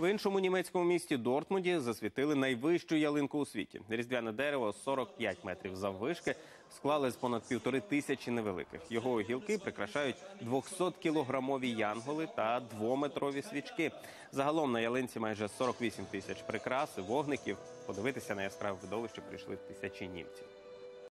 В іншому німецькому місті Дортмунді засвітили найвищу ялинку у світі. Різдвяне дерево 45 метрів заввишки склали з понад півтори тисячі невеликих. Його гілки прикрашають 200-кілограмові янголи та двометрові свічки. Загалом на ялинці майже 48 тисяч прикрас і вогників. Подивитися на яскраве видовище прийшли тисячі німців.